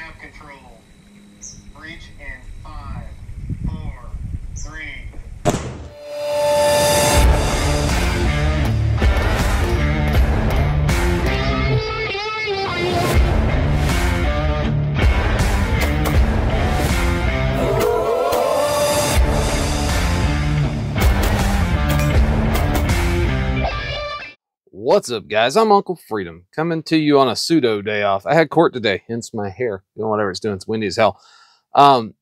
nav control. Breach in five, four, three. What's up, guys? I'm Uncle Freedom coming to you on a pseudo day off. I had court today, hence my hair doing whatever it's doing. It's windy as hell. Um,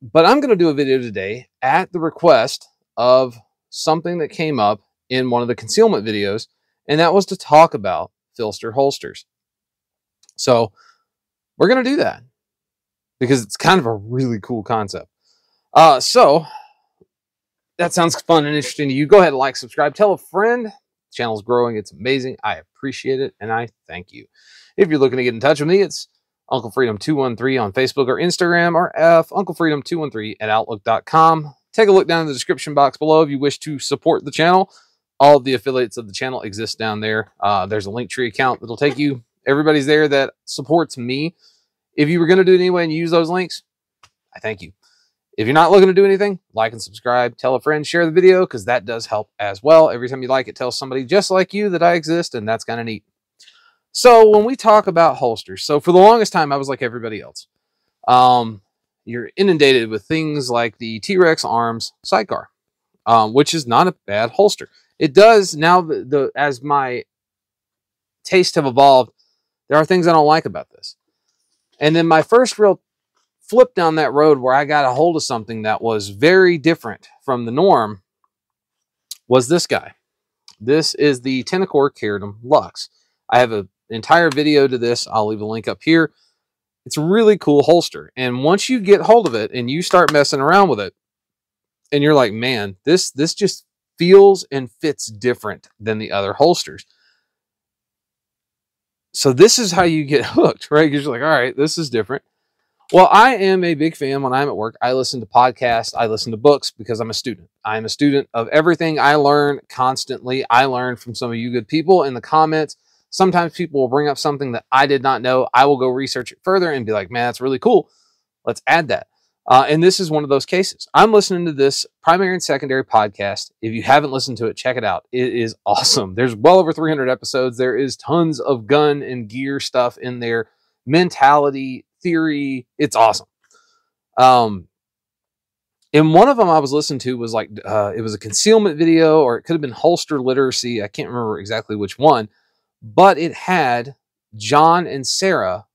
but I'm going to do a video today at the request of something that came up in one of the concealment videos, and that was to talk about Phlster holsters. So we're going to do that because it's kind of a really cool concept. Uh, so that sounds fun and interesting to you. Go ahead and like, subscribe, tell a friend channel's growing. It's amazing. I appreciate it and I thank you. If you're looking to get in touch with me, it's Uncle Freedom 213 on Facebook or Instagram or F Uncle Freedom 213 at outlook.com. Take a look down in the description box below if you wish to support the channel. All of the affiliates of the channel exist down there. Uh, there's a Linktree account that'll take you. Everybody's there that supports me. If you were going to do it anyway and use those links, I thank you. If you're not looking to do anything, like and subscribe, tell a friend, share the video, because that does help as well. Every time you like it, tell somebody just like you that I exist, and that's kind of neat. So when we talk about holsters, so for the longest time, I was like everybody else. Um, you're inundated with things like the T-Rex Arms sidecar, um, which is not a bad holster. It does now. The, the as my tastes have evolved, there are things I don't like about this. And then my first real flip down that road where I got a hold of something that was very different from the norm was this guy. This is the Tenicor Keradim Lux. I have an entire video to this. I'll leave a link up here. It's a really cool holster. And once you get hold of it and you start messing around with it, and you're like, man, this this just feels and fits different than the other holsters. So this is how you get hooked, right? Because you're like, all right, this is different. Well, I am a big fan when I'm at work. I listen to podcasts, I listen to books because I'm a student. I'm a student of everything. I learn constantly. I learn from some of you good people in the comments. Sometimes people will bring up something that I did not know. I will go research it further and be like, man, that's really cool. Let's add that. Uh, and this is one of those cases. I'm listening to this primary and secondary podcast. If you haven't listened to it, check it out. It is awesome. There's well over 300 episodes. There is tons of gun and gear stuff in there, mentality, theory. It's awesome. Um, and one of them I was listening to was like uh, it was a concealment video, or it could have been holster literacy. I can't remember exactly which one, but it had John and Sarah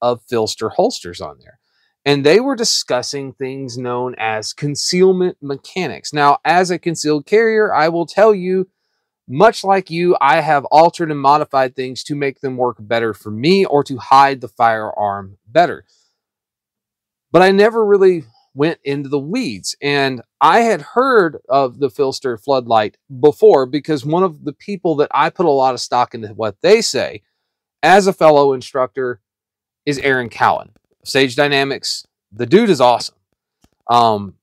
of Phlster holsters on there. And they were discussing things known as concealment mechanics. Now, as a concealed carrier, I will tell you, much like you, I have altered and modified things to make them work better for me or to hide the firearm better. But I never really went into the weeds. And I had heard of the Phlster floodlight before because one of the people that I put a lot of stock into what they say as a fellow instructor is Aaron Cowan. Sage Dynamics. The dude is awesome. Um,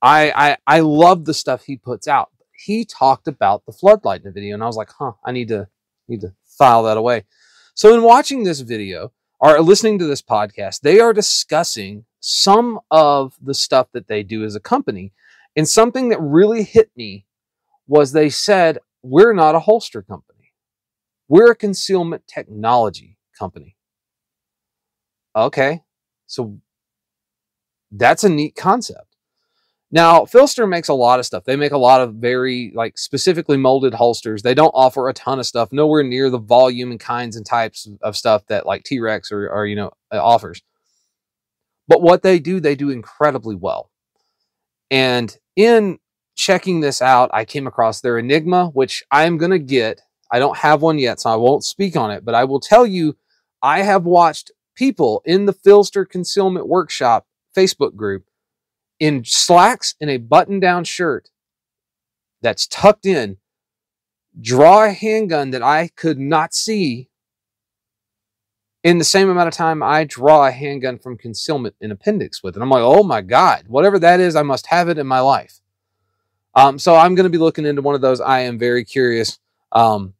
I, I I love the stuff he puts out. He talked about the floodlight in the video, and I was like, huh, I need to need to file that away. So in watching this video or listening to this podcast, they are discussing some of the stuff that they do as a company. And something that really hit me was they said, we're not a holster company. We're a concealment technology company. Okay. So that's a neat concept. Now, Phlster makes a lot of stuff. They make a lot of very like specifically molded holsters. They don't offer a ton of stuff, nowhere near the volume and kinds and types of stuff that like T-Rex or, or you know uh, offers. But what they do, they do incredibly well. And in checking this out, I came across their Enigma, which I'm going to get. I don't have one yet, so I won't speak on it, but I will tell you I have watched people in the Phlster Concealment Workshop Facebook group in slacks and a button down shirt that's tucked in draw a handgun that I could not see in the same amount of time I draw a handgun from concealment in appendix with. And I'm like, oh my God, whatever that is, I must have it in my life. Um, so I'm going to be looking into one of those. I am very curious. Um,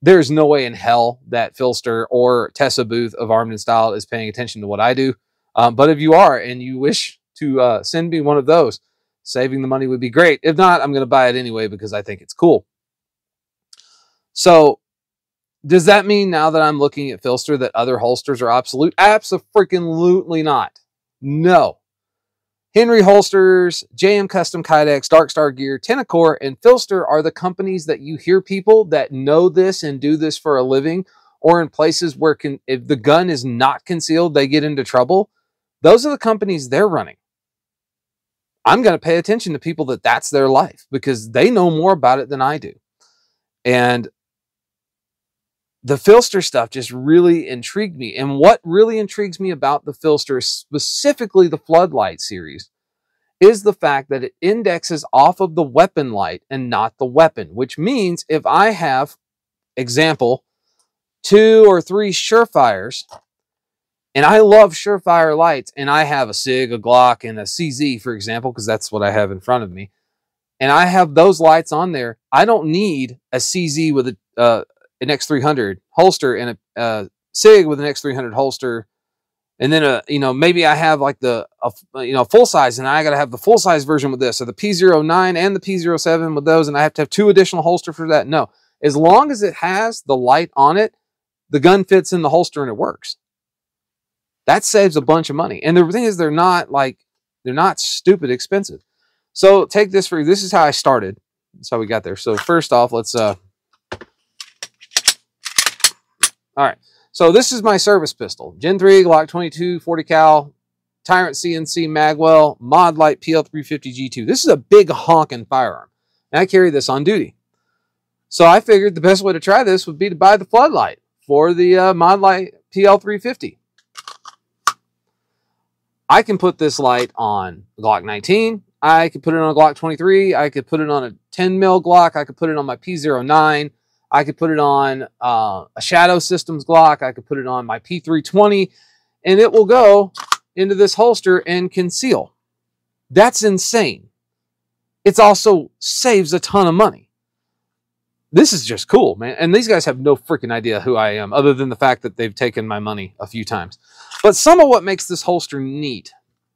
there's no way in hell that Phlster or Tessa Booth of Armed and Style is paying attention to what I do. Um, but if you are and you wish to uh, send me one of those, saving the money would be great. If not, I'm going to buy it anyway because I think it's cool. So, does that mean now that I'm looking at Phlster that other holsters are obsolete? Absolutely not. No. Henry Holsters, JM Custom Kydex, Dark Star Gear, Tenicor, and Phlster are the companies that you hear people that know this and do this for a living, or in places where can, if the gun is not concealed, they get into trouble. Those are the companies they're running. I'm going to pay attention to people that that's their life because they know more about it than I do. And the Phlster stuff just really intrigued me. And what really intrigues me about the Phlster, specifically the Floodlight series, is the fact that it indexes off of the weapon light and not the weapon, which means if I have, example, two or three Surefires, and I love Surefire lights, and I have a SIG, a Glock, and a CZ, for example, because that's what I have in front of me, and I have those lights on there, I don't need a CZ with a, uh, an X300 holster and a, a SIG with an X300 holster, and then a you know maybe I have like the a, you know full size, and I got to have the full size version with this, or the P09 and the P07 with those, and I have to have two additional holster for that. No, as long as it has the light on it, the gun fits in the holster and it works. That saves a bunch of money, and the thing is, they're not like they're not stupid expensive. So take this for this is how I started. That's how we got there. So first off, let's uh all right. So this is my service pistol. Gen 3, Glock 22, 40 cal, Tyrant CNC Magwell, Modlite PL350 G2. This is a big honking firearm. And I carry this on duty. So I figured the best way to try this would be to buy the floodlight for the uh, Modlite PL350. I can put this light on Glock 19. I could put it on a Glock 23. I could put it on a 10 mil Glock. I could put it on my P09. I could put it on uh, a Shadow Systems Glock. I could put it on my P320, and it will go into this holster and conceal. That's insane. It also saves a ton of money. This is just cool, man. And these guys have no freaking idea who I am, other than the fact that they've taken my money a few times. But some of what makes this holster neat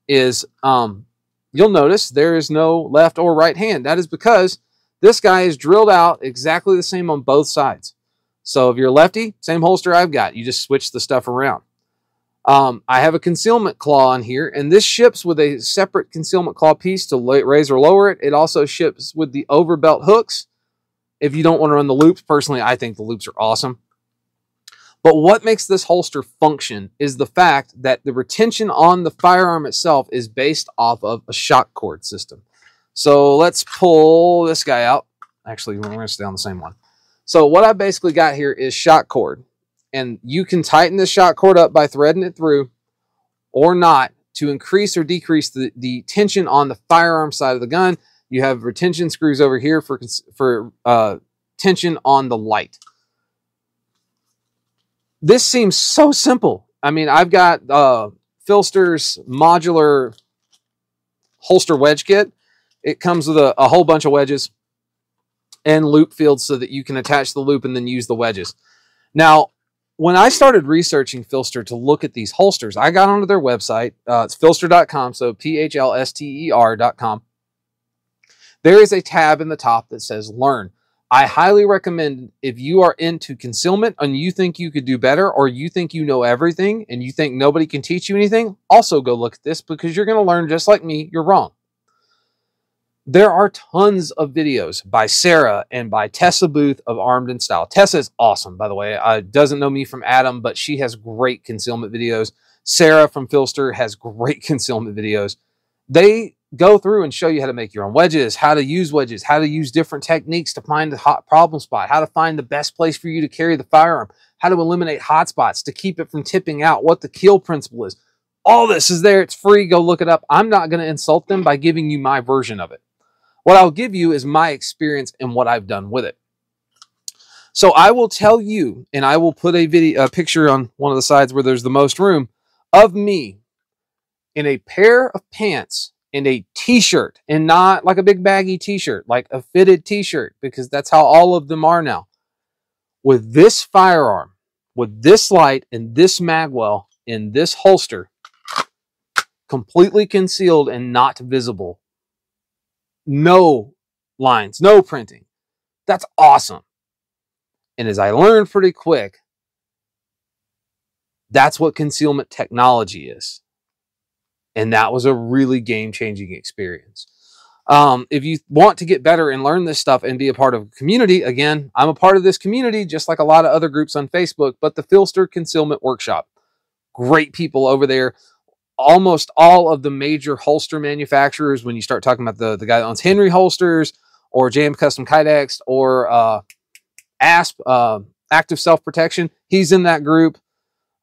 is um, you'll notice there is no left or right hand. That is because this guy is drilled out exactly the same on both sides. So if you're lefty, same holster I've got. You just switch the stuff around. Um, I have a concealment claw on here, and this ships with a separate concealment claw piece to raise or lower it. It also ships with the overbelt hooks. If you don't want to run the loops, personally, I think the loops are awesome. But what makes this holster function is the fact that the retention on the firearm itself is based off of a shock cord system. So let's pull this guy out. Actually, we're going to stay on the same one. So what I basically got here is shock cord. And you can tighten this shock cord up by threading it through or not to increase or decrease the, the tension on the firearm side of the gun. You have retention screws over here for, for uh, tension on the light. This seems so simple. I mean, I've got uh, Phlster's modular holster wedge kit. It comes with a, a whole bunch of wedges and loop fields so that you can attach the loop and then use the wedges. Now, when I started researching Phlster to look at these holsters, I got onto their website. Uh, it's phlster.com, so P H L S T E R.com. There is a tab in the top that says Learn. I highly recommend if you are into concealment and you think you could do better or you think you know everything and you think nobody can teach you anything, also go look at this because you're going to learn just like me, you're wrong. There are tons of videos by Sarah and by Tessa Booth of Armed and Style. Tessa is awesome, by the way. Uh, doesn't know me from Adam, but she has great concealment videos. Sarah from Phlster has great concealment videos. They go through and show you how to make your own wedges, how to use wedges, how to use different techniques to find the hot problem spot, how to find the best place for you to carry the firearm, how to eliminate hot spots to keep it from tipping out, what the kill principle is. All this is there. It's free. Go look it up. I'm not going to insult them by giving you my version of it. What I'll give you is my experience and what I've done with it. So I will tell you, and I will put a video, a picture on one of the sides where there's the most room of me in a pair of pants and a t-shirt and not like a big baggy t-shirt, like a fitted t-shirt, because that's how all of them are now. with this firearm, with this light and this magwell in this holster, completely concealed and not visible. No lines, no printing. That's awesome. And as I learned pretty quick, that's what concealment technology is. And that was a really game changing experience. Um, if you want to get better and learn this stuff and be a part of a community, again, I'm a part of this community, just like a lot of other groups on Facebook, but the Phlster Concealment Workshop. Great people over there. Almost all of the major holster manufacturers, when you start talking about the, the guy that owns Henry Holsters or JM Custom Kydex or uh, ASP, uh, Active Self Protection, he's in that group.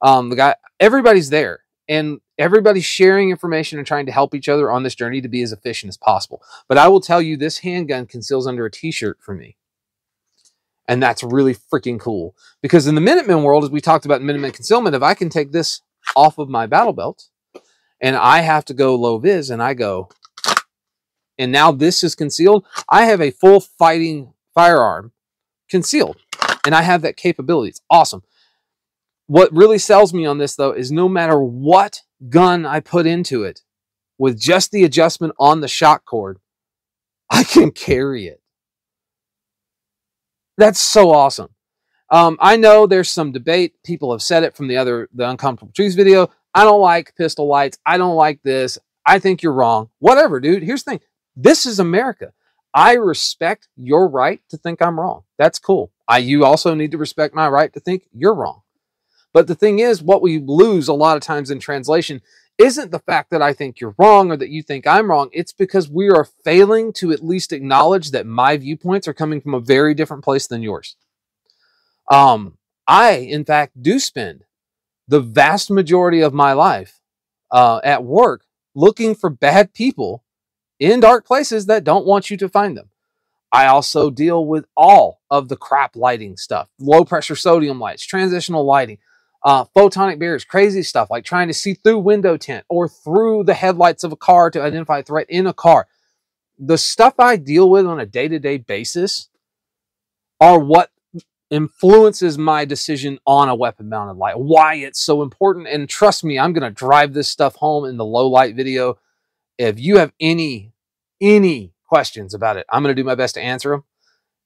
Um, the guy, everybody's there. And everybody's sharing information and trying to help each other on this journey to be as efficient as possible. But I will tell you, this handgun conceals under a t-shirt for me. And that's really freaking cool. Because in the Minuteman world, as we talked about Minuteman concealment, if I can take this off of my battle belt and I have to go low vis and I go, and now this is concealed, I have a full fighting firearm concealed. And I have that capability. It's awesome. What really sells me on this, though, is no matter what gun I put into it, with just the adjustment on the shock cord, I can carry it. That's so awesome. Um, I know there's some debate. People have said it from the other, the Uncomfortable Truths video. I don't like pistol lights. I don't like this. I think you're wrong. Whatever, dude. Here's the thing. This is America. I respect your right to think I'm wrong. That's cool. I, you also need to respect my right to think you're wrong. But the thing is, what we lose a lot of times in translation isn't the fact that I think you're wrong or that you think I'm wrong. It's because we are failing to at least acknowledge that my viewpoints are coming from a very different place than yours. Um, I, in fact, do spend the vast majority of my life uh, at work looking for bad people in dark places that don't want you to find them. I also deal with all of the crap lighting stuff, low pressure sodium lights, transitional lighting, uh, photonic barriers, crazy stuff like trying to see through window tint or through the headlights of a car to identify a threat in a car. The stuff I deal with on a day to day basis are what influences my decision on a weapon mounted light, why it's so important. And trust me, I'm going to drive this stuff home in the low light video. If you have any, any questions about it, I'm going to do my best to answer them.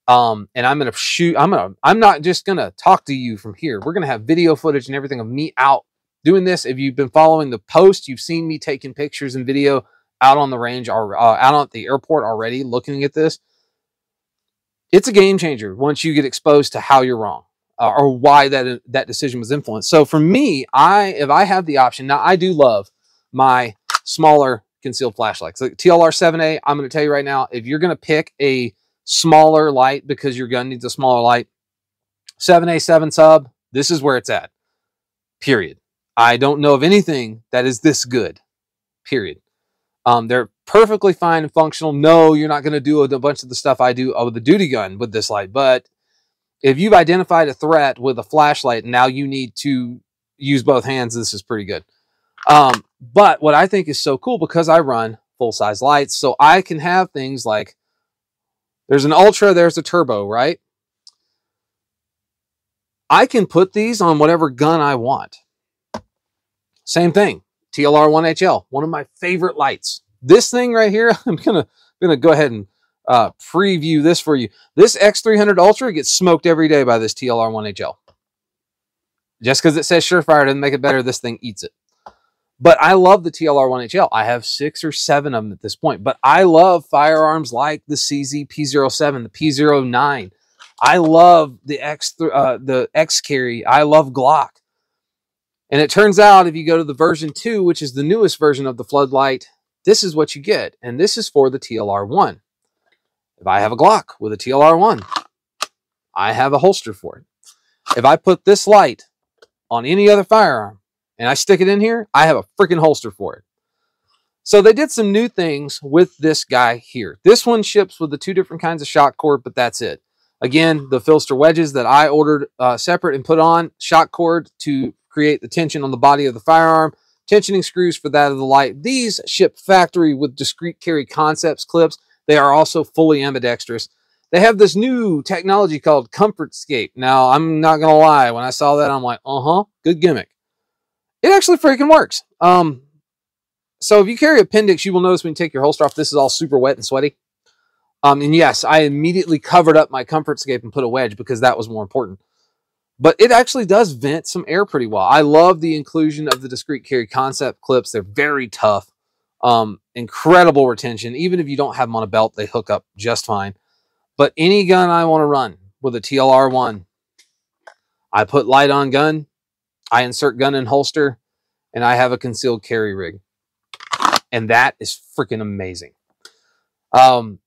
Um, and I'm gonna shoot. I'm gonna. I'm not just gonna talk to you from here. We're gonna have video footage and everything of me out doing this. If you've been following the post, you've seen me taking pictures and video out on the range or uh, out at the airport already, looking at this. It's a game changer once you get exposed to how you're wrong uh, or why that that decision was influenced. So for me, I if I have the option now, I do love my smaller concealed flashlights. Like TLR 7A, I'm going to tell you right now, if you're going to pick a smaller light because your gun needs a smaller light. 7A, 7 sub, this is where it's at. Period. I don't know of anything that is this good. Period. Um, they're perfectly fine and functional. No, you're not going to do a, bunch of the stuff I do with the duty gun with this light. But if you've identified a threat with a flashlight and now you need to use both hands, this is pretty good. Um, but what I think is so cool because I run full size lights, so I can have things like there's an Ultra, there's a Turbo, right? I can put these on whatever gun I want. Same thing. TLR 1HL, one of my favorite lights. This thing right here, I'm gonna gonna go ahead and uh, preview this for you. This X300 Ultra gets smoked every day by this TLR 1HL. Just because it says Surefire doesn't make it better. This thing eats it. But I love the TLR 1HL. I have six or seven of them at this point. But I love firearms like the CZ P07, the P09. I love the X uh, the X carry. I love Glock. And it turns out if you go to the version 2, which is the newest version of the floodlight, this is what you get. And this is for the TLR1. If I have a Glock with a TLR1, I have a holster for it. If I put this light on any other firearm, and I stick it in here, I have a freaking holster for it. So they did some new things with this guy here. This one ships with the two different kinds of shock cord, but that's it. Again, the Phlster wedges that I ordered uh, separate and put on shock cord to create the tension on the body of the firearm. Tensioning screws for that of the light. These ship factory with discreet carry concepts clips. They are also fully ambidextrous. They have this new technology called ComfortScape. Now, I'm not gonna lie, when I saw that, I'm like, uh huh, good gimmick. It actually freaking works. Um, so if you carry appendix, you will notice when you take your holster off, this is all super wet and sweaty. Um, and yes, I immediately covered up my ComfortScape and put a wedge because that was more important. But it actually does vent some air pretty well. I love the inclusion of the discreet carry concept clips. They're very tough. Um, incredible retention. Even if you don't have them on a belt, they hook up just fine. But any gun I want to run with a TLR1, I put light on gun, I insert gun in holster, and I have a concealed carry rig. And that is freaking amazing. Um,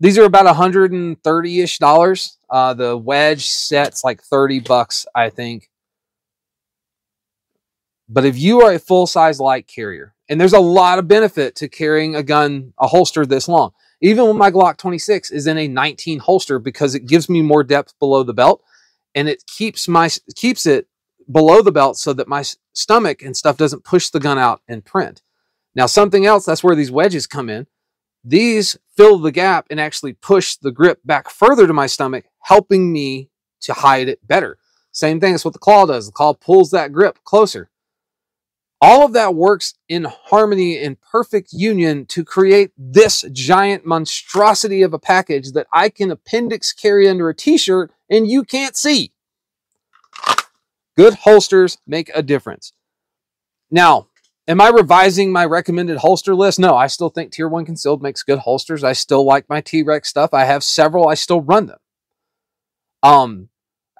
these are about 130 ish dollars. Uh, the wedge set's like 30 bucks, I think. But if you are a full size light carrier, and there's a lot of benefit to carrying a gun, a holster this long. Even when my Glock 26 is in a 19 holster because it gives me more depth below the belt and it keeps my keeps it below the belt so that my stomach and stuff doesn't push the gun out and print. Now something else that's where these wedges come in. These fill the gap and actually push the grip back further to my stomach, helping me to hide it better. Same thing as what the claw does. The claw pulls that grip closer. All of that works in harmony in perfect union to create this giant monstrosity of a package that I can appendix carry under a t-shirt and you can't see. Good holsters make a difference. Now, am I revising my recommended holster list? No, I still think Tier 1 Concealed makes good holsters. I still like my T-Rex stuff. I have several. I still run them. Um,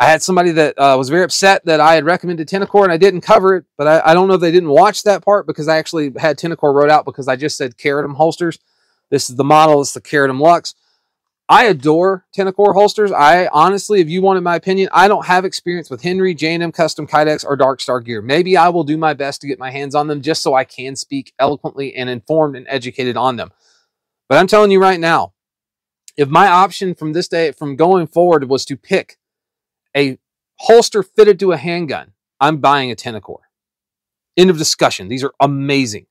I had somebody that uh, was very upset that I had recommended Tenicor and I didn't cover it, but I, I, don't know if they didn't watch that part because I actually had Tenicor wrote out because I just said Keradim holsters. This is the model. It's the Keradim Lux. I adore Tenicor holsters. I honestly, if you wanted my opinion, I don't have experience with Henry, J&M Custom Kydex, or Dark Star gear. Maybe I will do my best to get my hands on them just so I can speak eloquently and informed and educated on them. But I'm telling you right now, if my option from this day, from going forward, was to pick a holster fitted to a handgun, I'm buying a Tenicor. End of discussion. These are amazing.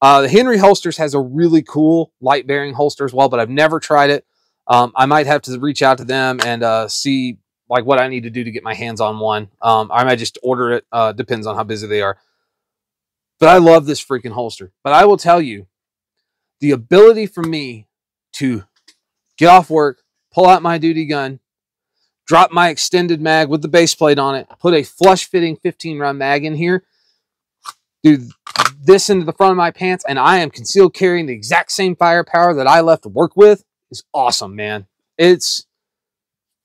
Uh, the Henry Holsters has a really cool light bearing holster as well, but I've never tried it. Um, I might have to reach out to them and uh, see like what I need to do to get my hands on one. Um, I might just order it. Uh, depends on how busy they are. But I love this freaking holster. But I will tell you, the ability for me to get off work, pull out my duty gun, drop my extended mag with the base plate on it, put a flush fitting 15 round mag in here, do this into the front of my pants, and I am concealed carrying the exact same firepower that I left to work with is awesome, man. It's,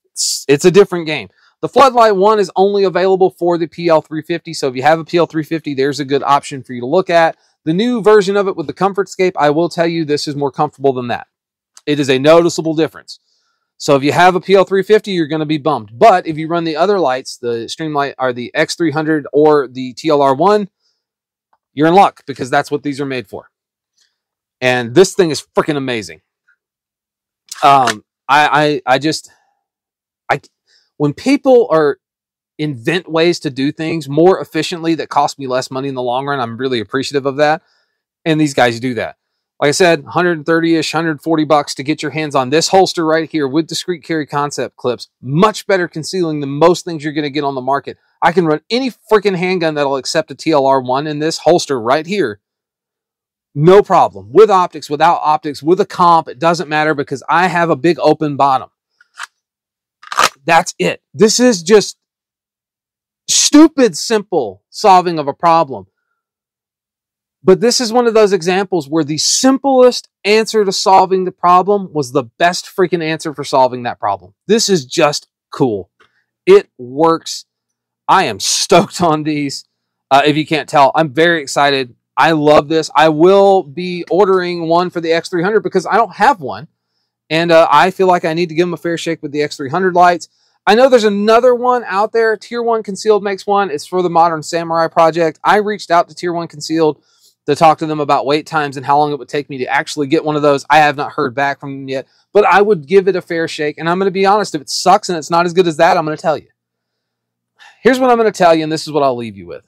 it's, it's a different game. The Floodlight 1 is only available for the PL350, so if you have a PL350, there's a good option for you to look at. The new version of it with the ComfortScape, I will tell you this is more comfortable than that. It is a noticeable difference. So if you have a PL350, you're going to be bummed. But if you run the other lights, the Streamlight or the X300 or the TLR1, you're in luck because that's what these are made for. And this thing is freaking amazing. Um, I, I, I just, I, when people are invent ways to do things more efficiently that cost me less money in the long run, I'm really appreciative of that. And these guys do that. Like I said, 130-ish, 140 bucks to get your hands on this holster right here with discreet carry concept clips. Much better concealing than most things you're going to get on the market. I can run any freaking handgun that'll accept a TLR1 in this holster right here. No problem. With optics, without optics, with a comp, it doesn't matter because I have a big open bottom. That's it. This is just stupid simple solving of a problem. But this is one of those examples where the simplest answer to solving the problem was the best freaking answer for solving that problem. This is just cool. It works. I am stoked on these. Uh, if you can't tell, I'm very excited. I love this. I will be ordering one for the X300 because I don't have one. And uh, I feel like I need to give them a fair shake with the X300 lights. I know there's another one out there. Tier 1 Concealed makes one. It's for the Modern Samurai Project. I reached out to Tier 1 Concealed to talk to them about wait times and how long it would take me to actually get one of those. I have not heard back from them yet, but I would give it a fair shake. And I'm going to be honest, if it sucks and it's not as good as that, I'm going to tell you. Here's what I'm going to tell you, and this is what I'll leave you with.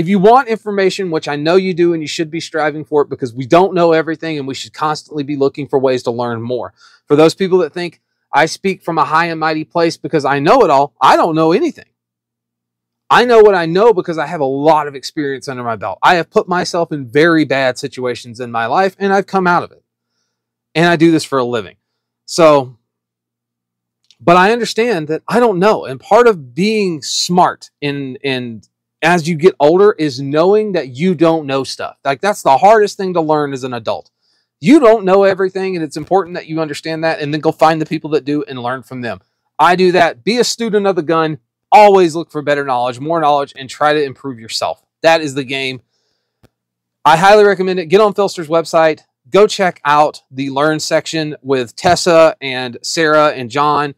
If you want information, which I know you do and you should be striving for it because we don't know everything and we should constantly be looking for ways to learn more. For those people that think, I speak from a high and mighty place because I know it all. I don't know anything. I know what I know because I have a lot of experience under my belt. I have put myself in very bad situations in my life and I've come out of it. And I do this for a living. So, but I understand that I don't know. And part of being smart in, in, as you get older is knowing that you don't know stuff. Like that's the hardest thing to learn as an adult. You don't know everything, and it's important that you understand that and then go find the people that do and learn from them. I do that. Be a student of the gun. Always look for better knowledge, more knowledge, and try to improve yourself. That is the game. I highly recommend it. Get on Phlster's website. Go check out the Learn section with Tessa and Sarah and John.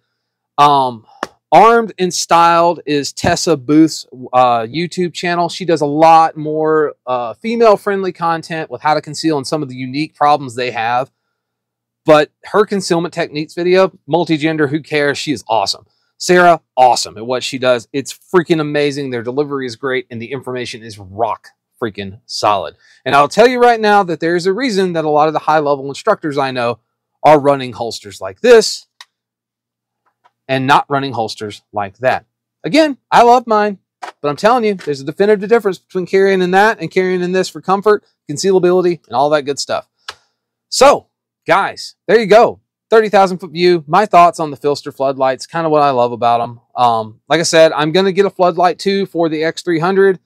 Um, Armed and Styled is Tessa Booth's uh, YouTube channel. She does a lot more uh, female friendly content with how to conceal and some of the unique problems they have. But her concealment techniques video, multi-gender, who cares? She is awesome. Sarah, awesome at what she does. It's freaking amazing. Their delivery is great and the information is rock freaking solid. And I'll tell you right now that there's a reason that a lot of the high level instructors I know are running holsters like this and not running holsters like that. Again, I love mine, but I'm telling you, there's a definitive difference between carrying in that and carrying in this for comfort, concealability, and all that good stuff. So, guys, there you go. 30,000 foot view. My thoughts on the Phlster floodlights, kind of what I love about them. Um, like I said, I'm going to get a floodlight too for the X300,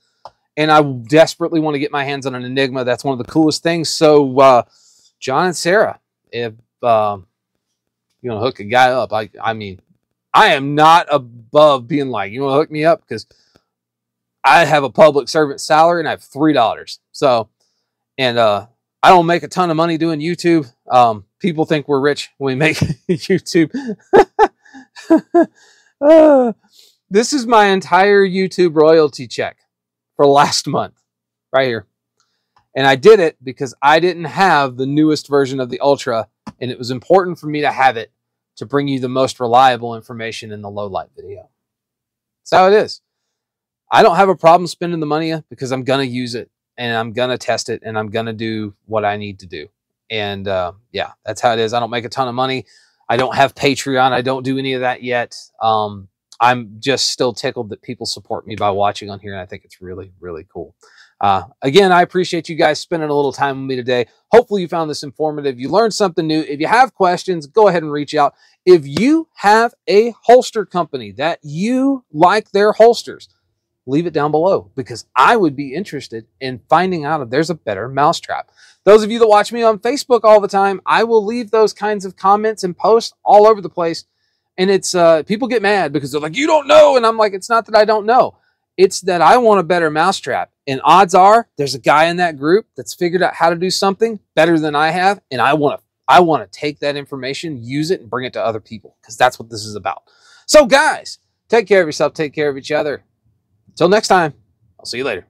and I desperately want to get my hands on an Enigma. That's one of the coolest things. So, uh, John and Sarah, if uh, you to hook a guy up, I, I mean, I am not above being like, you want to hook me up? Because I have a public servant salary and I have three daughters. So, and uh, I don't make a ton of money doing YouTube. Um, people think we're rich when we make YouTube. uh, this is my entire YouTube royalty check for last month, right here. And I did it because I didn't have the newest version of the Ultra, and it was important for me to have it to bring you the most reliable information in the low light video. That's how it is. I don't have a problem spending the money because I'm going to use it and I'm going to test it and I'm going to do what I need to do. And uh, yeah, that's how it is. I don't make a ton of money. I don't have Patreon. I don't do any of that yet. Um, I'm just still tickled that people support me by watching on here. And I think it's really, really cool. Uh, again, I appreciate you guys spending a little time with me today. Hopefully you found this informative. You learned something new. If you have questions, go ahead and reach out. If you have a holster company that you like their holsters, leave it down below because I would be interested in finding out if there's a better mousetrap. Those of you that watch me on Facebook all the time, I will leave those kinds of comments and posts all over the place. And it's uh, people get mad because they're like, you don't know. And I'm like, it's not that I don't know. It's that I want a better mousetrap. And odds are there's a guy in that group that's figured out how to do something better than I have. And I want to I want to take that information, use it, and bring it to other people because that's what this is about. So, guys, take care of yourself, take care of each other. Until next time, I'll see you later.